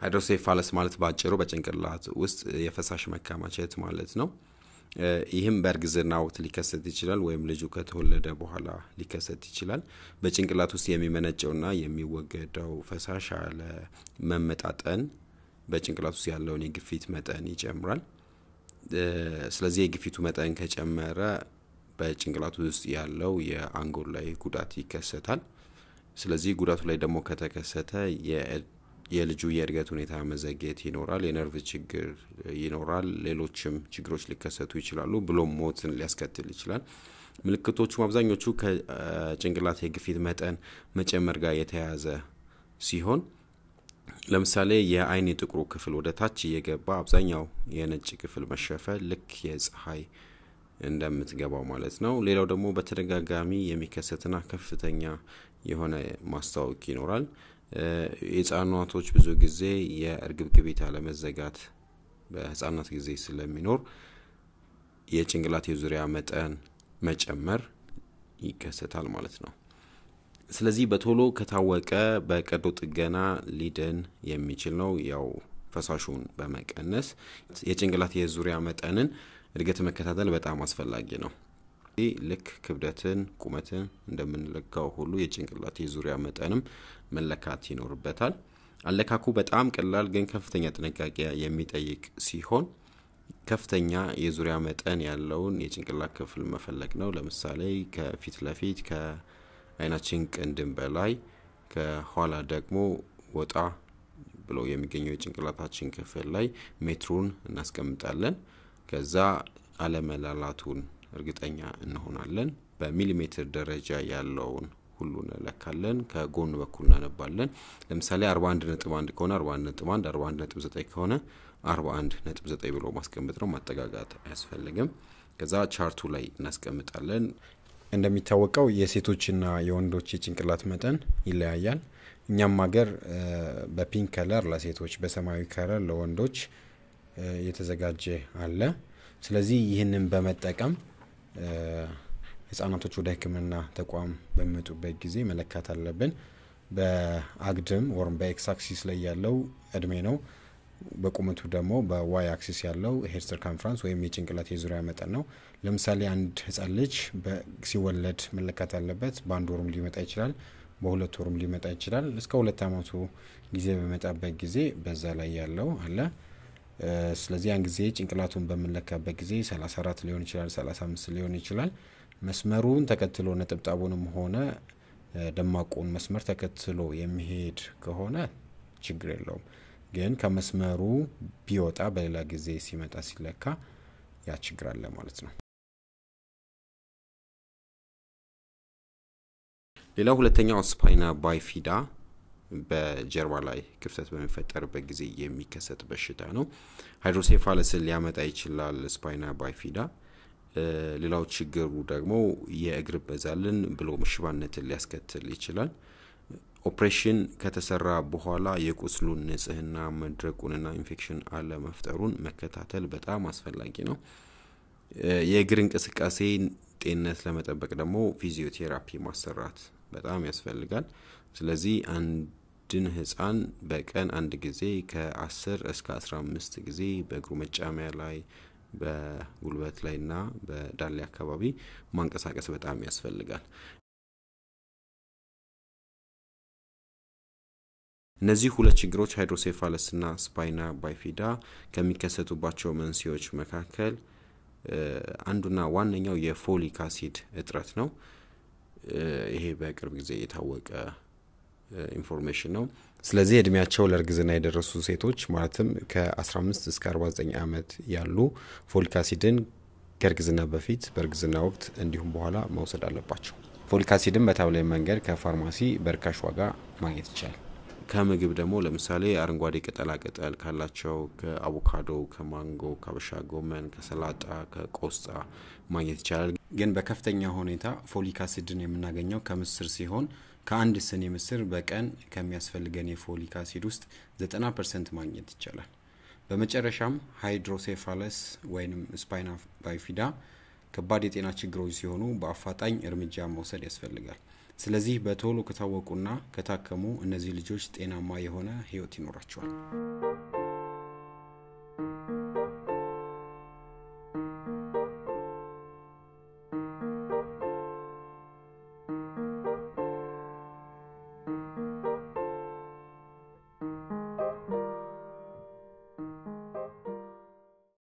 hydrocephalus ማለት በአጭሩ በጭንቅላት ውስጥ የፈሳሽ መከማቸት ማለት ነው። ይህም በእርግዝና ወቅት ሊከሰት ይችላል፣ ወይም ልጁ ከተወለደ በኋላ ሊከሰት ይችላል። በጭንቅላት ውስጥ የሚመነጨውና የሚወገደው ፈሳሽ ያለ መመጣጠን በጭንቅላት ውስጥ ያለውን የግፊት መጠን ይጨምራል። ስለዚህ የግፊቱ መጠን ከጨመረ በጭንቅላቱ ውስጥ ያለው የአንጎል ላይ ጉዳት ይከሰታል። ስለዚህ ጉዳቱ ላይ ደግሞ ከተከሰተ የልጁ የእድገት ሁኔታ መዘግየት ይኖራል፣ የነርቭ ችግር ይኖራል፣ ሌሎችም ችግሮች ሊከሰቱ ይችላሉ፣ ብሎም ሞትን ሊያስከትል ይችላል። ምልክቶቹም አብዛኞቹ ከጭንቅላት የግፊት መጠን መጨመር ጋር የተያያዘ ሲሆን ለምሳሌ የአይን ጥቁሩ ክፍል ወደ ታች እየገባ አብዛኛው የነጭ ክፍል መሸፈን ልክ የፀሐይ እንደምትገባው ማለት ነው። ሌላው ደግሞ በተደጋጋሚ የሚከሰትና ከፍተኛ የሆነ ማስታወክ ይኖራል። የህጻናቶች ብዙ ጊዜ የእርግብግቢት አለመዘጋት በህጻናት ጊዜ ስለሚኖር የጭንቅላት የዙሪያ መጠን መጨመር ይከሰታል ማለት ነው። ስለዚህ በቶሎ ከታወቀ በቀዶ ጥገና ሊድን የሚችል ነው። ያው ፈሳሹን በመቀነስ የጭንቅላት የዙሪያ መጠንን እድገት መከታተል በጣም አስፈላጊ ነው። ልክ ክብደትን፣ ቁመትን እንደምንለካው ሁሉ የጭንቅላት የዙሪያ መጠንም መለካት ይኖርበታል። አለካኩ በጣም ቀላል ግን ከፍተኛ ጥንቃቄ የሚጠይቅ ሲሆን ከፍተኛ የዙሪያ መጠን ያለውን የጭንቅላት ክፍል መፈለግ ነው። ለምሳሌ ከፊት ለፊት ከአይናችን ቅንድም በላይ ከኋላ ደግሞ ወጣ ብሎ የሚገኘው የጭንቅላታችን ክፍል ላይ ሜትሩን እናስቀምጣለን። ከዛ አለመላላቱን እርግጠኛ እንሆናለን። በሚሊሜትር ደረጃ ያለውን ሁሉ እንለካለን። ከጎን በኩል እናነባለን። ለምሳሌ 41 ነጥብ 1 ከሆነ 41 ነጥብ 1፣ 41 ነጥብ 9 ከሆነ 41 ነጥብ 9 ብሎ ማስቀመጥ ነው። ማጠጋጋት አያስፈልግም። ከዛ ቻርቱ ላይ እናስቀምጣለን። እንደሚታወቀው የሴቶችና የወንዶች የጭንቅላት መጠን ይለያያል። እኛም ሀገር በ pink color ለሴቶች፣ በሰማያዊ color ለወንዶች የተዘጋጀ አለ። ስለዚህ ይህንን በመጠቀም ህጻናቶች ወደ ሕክምና ተቋም በሚመጡበት ጊዜ መለካት አለብን። በአግድም ወይም በኤክስ አክሲስ ላይ ያለው እድሜ ነው። በቁመቱ ደግሞ በ y axis ያለው head circumference ወይም የጭንቅላት የዙሪያ መጠን ነው። ለምሳሌ አንድ ህጻን ልጅ ሲወለድ መለካት አለበት። በአንድ ወሩም ሊመጣ ይችላል፣ በሁለት ወሩም ሊመጣ ይችላል። እስከ ሁለት አመቱ ጊዜ በመጣበት ጊዜ በዛ ላይ ያለው አለ። ስለዚህ ያን ጊዜ ጭንቅላቱን በምንለካበት ጊዜ 34 ሊሆን ይችላል፣ 35 ሊሆን ይችላል። መስመሩን ተከትሎ ነጠብጣቡንም ሆነ ደማቁን መስመር ተከትሎ የሚሄድ ከሆነ ችግር የለውም። ግን ከመስመሩ ቢወጣ በሌላ ጊዜ ሲመጣ ሲለካ ያ ችግር አለ ማለት ነው። ሌላው ሁለተኛው spina bifida በጀርባ ላይ ክፍተት በሚፈጠርበት ጊዜ የሚከሰት በሽታ ነው። hydrocephalus ን ሊያመጣ ይችላል spina bifida። ሌላው ችግሩ ደግሞ የእግር መዛልን ብሎም ሽባነትን ሊያስከትል ይችላል። ኦፕሬሽን ከተሰራ በኋላ የቁስሉን ንጽህና መድረቁንና ኢንፌክሽን አለመፍጠሩን መከታተል በጣም አስፈላጊ ነው። የእግር እንቅስቃሴ ጤንነት ለመጠበቅ ደግሞ ፊዚዮቴራፒ ማሰራት በጣም ያስፈልጋል። ስለዚህ አንድን ህፃን በቀን አንድ ጊዜ ከ10 እስከ 15 ጊዜ በእግሩ መጫሚያ ላይ በጉልበት ላይ እና በዳሌ አካባቢ ማንቀሳቀስ በጣም ያስፈልጋል። እነዚህ ሁለት ችግሮች hydrocephalus እና spina bifida ከሚከሰቱባቸው መንስኤዎች መካከል አንዱና ዋነኛው የ folic acid እጥረት ነው። ይሄ በቅርብ ጊዜ የታወቀ information ነው። ስለዚህ እድሜያቸው ለእርግዝና የደረሱ ሴቶች ማለትም ከ15 እስከ 49 ዓመት ያሉ folic acid ን ከእርግዝና በፊት፣ በእርግዝና ወቅት እንዲሁም በኋላ መውሰድ አለባቸው። folic acid ን በ tablet መንገድ ከፋርማሲ በርካሽ ዋጋ ማግኘት ይቻላል። ከምግብ ደግሞ ለምሳሌ አረንጓዴ ቅጠላ ቅጠል ካላቸው ከአቮካዶ፣ ከማንጎ፣ ከአበሻ ጎመን፣ ከሰላጣ፣ ከቆስጣ ማግኘት ይቻላል። ግን በከፍተኛ ሁኔታ folic acid ን የምናገኘው ከምስር ሲሆን ከአንድ ስኒ ምስር በቀን ከሚያስፈልገን የ folic acid ውስጥ 90 percent ማግኘት ይቻላል። በመጨረሻም hydrocephalus ወይም spina bifida ከባድ የጤና ችግሮች ሲሆኑ በአፋጣኝ እርምጃ መውሰድ ያስፈልጋል። ስለዚህ በቶሎ ከታወቁና ከታከሙ እነዚህ ልጆች ጤናማ የሆነ ህይወት ይኖራቸዋል።